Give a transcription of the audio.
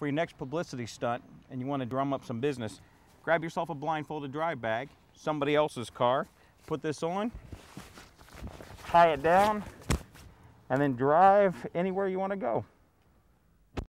for your next publicity stunt and you want to drum up some business, grab yourself a blindfolded drive bag, somebody else's car, put this on, tie it down, and then drive anywhere you want to go.